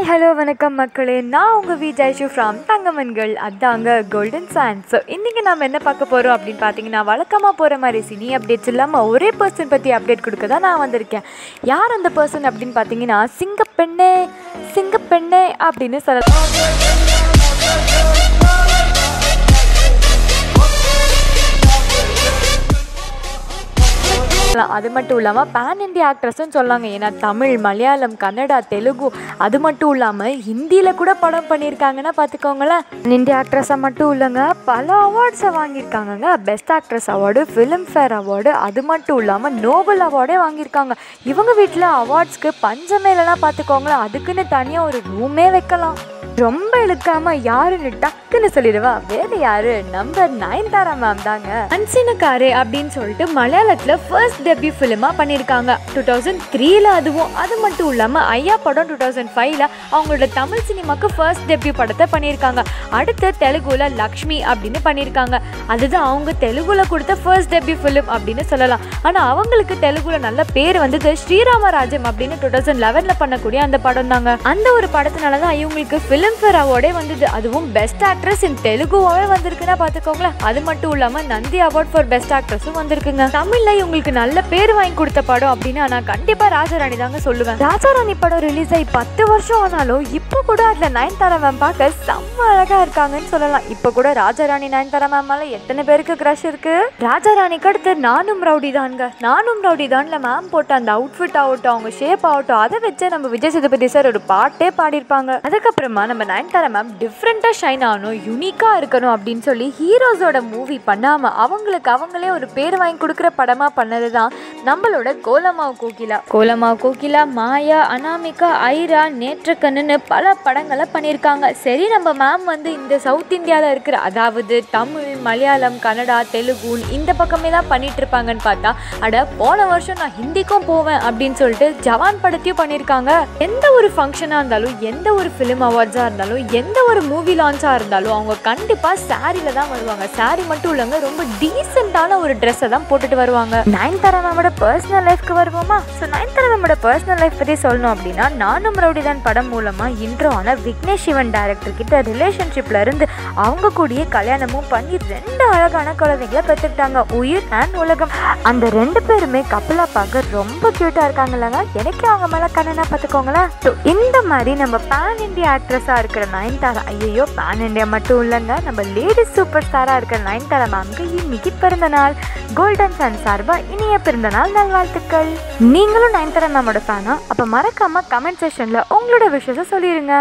Hi hello வணக்கம் மக்களே. நான் உங்கள் வி ஜெய்ஷு ஃப்ரம் தங்கமன்கள். அதாங்க கோல்டன் சாண்ட் ஸோ இன்றைக்கி நம்ம என்ன பார்க்க போகிறோம் அப்படின்னு பார்த்தீங்கன்னா வழக்கமாக போகிற மாதிரி சினி அப்டேட்ஸ் இல்லாமல் ஒரே பர்சன் பற்றி அப்டேட் கொடுக்க தான் நான் வந்திருக்கேன். யார் அந்த பர்சன் அப்படின்னு பார்த்தீங்கன்னா சிங்கப்பெண்ணே சிங்கப்பெண்ணே அப்படின்னு சொல்லலாம். அது மட்டும் இல்லாமல் பேன் இண்டியா ஆக்ட்ரஸ்ன்னு சொல்லாங்க. ஏன்னா தமிழ் மலையாளம் கன்னடா தெலுங்கு அது மட்டும் இல்லாமல் ஹிந்தியில் கூட படம் பண்ணியிருக்காங்கன்னா பார்த்துக்கோங்களேன் இந்தியா ஆக்ட்ரஸாக மட்டும் இல்லைங்க. பல அவார்ட்ஸை வாங்கியிருக்காங்கங்க. Best actress award Filmfare award அது மட்டும் இல்லாமல் நோபல் அவார்டே வாங்கியிருக்காங்க. இவங்க வீட்டில் அவார்ட்ஸ்க்கு பஞ்சமே பார்த்துக்கோங்களேன் அதுக்குன்னு தனியாக ஒரு ரூமே வைக்கலாம். ரொம்ப இழுக்காம யாருன்னு டக்குன்னு சொல்லிடுவா. வேற யாரு? நம்பர் நயன்தாரா மேம் தாங்க. அன்சினக்காரே அப்படின்னு சொல்லிட்டு மலையாளத்துல ஃபர்ஸ்ட் டெபியூ ஃபிலிமா பண்ணியிருக்காங்க டூ தௌசண்ட் த்ரீல அதுவும். அது மட்டும் இல்லாம ஐயா படம் டூ தௌசண்ட் ஃபைவ்ல அவங்களோட தமிழ் சினிமாக்கு ஃபர்ஸ்ட் டெபியூ படத்தை பண்ணியிருக்காங்க அடுத்து தெலுங்குல லக்ஷ்மி அப்படின்னு பண்ணியிருக்காங்க அதுதான் அவங்க தெலுங்குல கொடுத்த ஃபர்ஸ்ட் டெபியூ ஃபிலிம் அப்படின்னு சொல்லலாம். ஆனா அவங்களுக்கு தெலுங்குல நல்ல பேர் வந்தது ஸ்ரீராமராஜம் அப்படின்னு டூ தௌசண்ட் லெவன்ல பண்ணக்கூடிய அந்த படம் தாங்க அந்த ஒரு படத்தினால தான் இவங்களுக்கு ஃபிலிம்ஃபேர் அவார்டே வந்தது. அதுவும் பெஸ்ட் ஆக்ட்ரஸ் இன் தெலுங்குவாவே வந்திருக்குன்னா பார்த்துக்கோங்களேன். அது மட்டும் இல்லாமல் நந்தி அவார்ட் ஃபார் பெஸ்ட் ஆக்ட்ரஸும் வந்திருக்குங்க. தமிழில் இவங்களுக்கு நல்ல பேர் வாங்கி கொடுத்த படம் அப்படின்னு நான் கண்டிப்பாக ராஜாராணி தாங்க சொல்லுவேன். ராஜாராணி படம் ரிலீஸ் ஆகி பத்து வருஷம் ஆனாலும் இப்போ கூட அதில் நயன்தாரா மேம் பார்க்க செம்ம அழகாக இருக்காங்கன்னு சொல்லலாம். இப்போ கூட ராஜாராணி நயன்தாரா மேம் மேலே எத்தனை பேருக்கு க்ரஷ் இருக்கு? ராஜாராணிக்கு அடுத்து நானும் ரவுடி தான்ங்க. நானும் ரவுடி தான்ல மேம் போட்ட அந்த அவுட்ஃபிட் ஆகட்டும் அவங்க ஷேப் ஆகட்டும் அதை வச்சு நம்ம விஜய் சேதுபதி சார் ஒரு பாட்டே பாடியிருப்பாங்க. அதுக்கப்புறமா நம்ம நயன்தாரா மேம் டிஃப்ரெண்ட்டாக ஷைன் ஆகணும் யூனிக்காக இருக்கணும் அப்படின்னு சொல்லி ஹீரோஸோட மூவி பண்ணாமல் அவங்களுக்கு அவங்களே ஒரு பேர் வாங்கி கொடுக்குற படமாக பண்ணது தான் நம்மளோட கோலமாவ் கோகிலா. கோலமாவ் கோகிலா மாயா அனாமிகா ஐரா நேற்றக்கண்ணுன்னு பல படங்களை பண்ணியிருக்காங்க. சரி நம்ம மேம் வந்து இந்த சவுத் இந்தியாவில் இருக்கிற அதாவது தமிழ் மலையாளம் கன்னடா தெலுங்கு இந்த பக்கமே தான் பண்ணிட்டு இருப்பாங்கன்னு பார்த்தா அட போன வருஷம் நான் ஹிந்திக்கும் போவேன் அப்படின்னு சொல்லிட்டு ஜவான் படத்தையும் பண்ணியிருக்காங்க. எந்த ஒரு ஃபங்க்ஷனாக இருந்தாலும் எந்த ஒரு ஃபிலிம் லான்ச்சாக இருந்தாலும் எந்த ஒரு மூவி லான்ச்சாக இருந்தாலும் அவங்க கண்டிப்பாக சாரியில் தான் வருவாங்க. சாரி மட்டும் இல்லைங்க ரொம்ப டீசெண்டான ஒரு ட்ரெஸ்ஸை தான் போட்டுட்டு வருவாங்க. நயன்தாரா மேமோட பர்சனல் லைஃப்க்கு வருவோமா? ஸோ நயன்தாரா மேமோட பர்சனல் லைஃப் பற்றி சொல்லணும் அப்படின்னா நானும் ரவுடிதான் படம் மூலமாக இன்ட்ரோ ஆன விக்னேஷ் சிவன் டேரக்டர் கிட்ட ரிலேஷன்ஷிப்பில் இருந்து அவங்க கூடயே கல்யாணமும் பண்ணி ரெண்டு அழகான குழந்தைங்களை பெற்றுக்கிட்டாங்க. உயிர் அண்ட் உலகம். அந்த ரெண்டு பேருமே கப்பலா பார்க்க ரொம்ப க்யூட்டாக இருக்காங்கல்லங்க. எனக்கே அவங்க மேலே கண்ணனா பார்த்துக்கோங்களேன். ஸோ இந்த மாதிரி நம்ம பேன் இந்தியா ஆக்ட்ரஸ் இருக்கிற நயன்தாரா? ஐயோ பேன் இண்டியா மட்டும் இல்லைங்க. நம்ம லேடிஸ் சூப்பர் ஸ்டாராக இருக்கிற நயன்தாரா மேம்க்கு இன்னைக்கு பிறந்த நாள். கோல்டன் ஃபேன் சார்பாக இனிய பிறந்த நாள் நல்வாழ்த்துக்கள். நீங்களும் நயன்தாரா மேமோட ஃபேனா அப்போ மறக்காமல் கமெண்ட் செஷனில் உங்களோட விஷயத்தை சொல்லிடுங்க